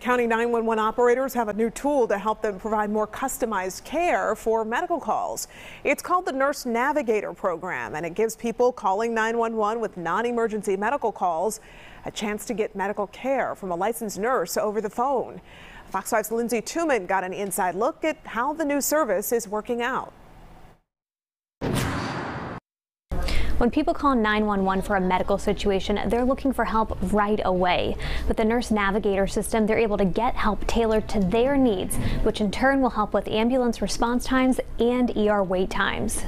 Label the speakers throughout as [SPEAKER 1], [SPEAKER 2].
[SPEAKER 1] County 911 operators have a new tool to help them provide more customized care for medical calls. It's called the Nurse Navigator program, and it gives people calling 911 with non-emergency medical calls a chance to get medical care from a licensed nurse over the phone. Fox 5's Lindsay Tuchman got an inside look at how the new service is working out.
[SPEAKER 2] When people call 911 for a medical situation, they're looking for help right away. With the Nurse Navigator system, they're able to get help tailored to their needs, which in turn will help with ambulance response times and ER wait times.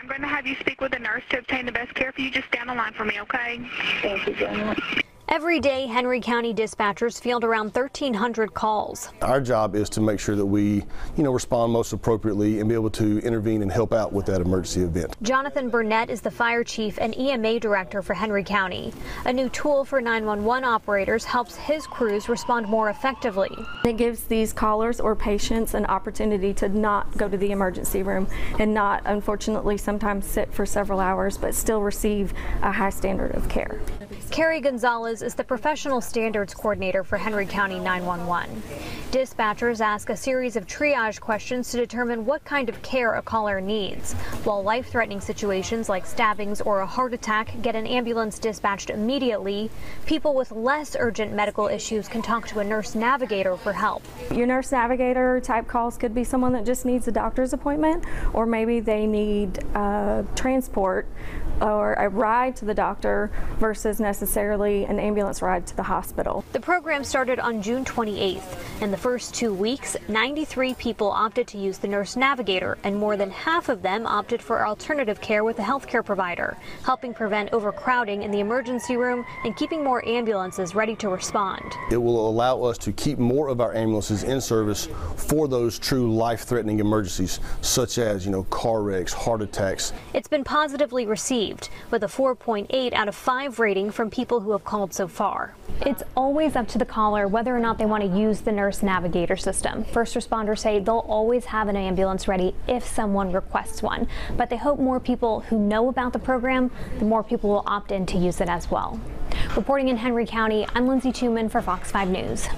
[SPEAKER 3] I'm going to have you speak with a nurse to obtain the best care for you. Just stand on line for me, okay?
[SPEAKER 4] Thank you very much.
[SPEAKER 2] Every day, Henry County dispatchers field around 1,300 calls.
[SPEAKER 5] Our job is to make sure that we, you know, respond most appropriately and be able to intervene and help out with that emergency event.
[SPEAKER 2] Jonathan Burnett is the fire chief and EMA director for Henry County. A new tool for 911 operators helps his crews respond more effectively.
[SPEAKER 6] It gives these callers or patients an opportunity to not go to the emergency room and not, unfortunately, sometimes sit for several hours, but still receive a high standard of care.
[SPEAKER 2] Carrie Gonzalez is the professional standards coordinator for Henry County 911. Dispatchers ask a series of triage questions to determine what kind of care a caller needs, while life-threatening situations like stabbings or a heart attack get an ambulance dispatched immediately. People with less urgent medical issues can talk to a nurse navigator for help.
[SPEAKER 6] Your nurse navigator type calls could be someone that just needs a doctor's appointment, or maybe they need uh, transport or a ride to the doctor versus necessarily an ambulance ride to the hospital.
[SPEAKER 2] The program started on June 28th. In the first two weeks, 93 people opted to use the Nurse Navigator, and more than half of them opted for alternative care with a healthcare provider, helping prevent overcrowding in the emergency room and keeping more ambulances ready to respond.
[SPEAKER 5] It will allow us to keep more of our ambulances in service for those true life-threatening emergencies, such as, you know, car wrecks, heart attacks.
[SPEAKER 2] It's been positively received received, with a 4.8 out of 5 rating from people who have called so far. It's always up to the caller whether or not they want to use the nurse navigator system. First responders say they'll always have an ambulance ready if someone requests one, but they hope more people who know about the program, the more people will opt in to use it as well. Reporting in Henry County, I'm Lindsay Tuchman for Fox 5 News.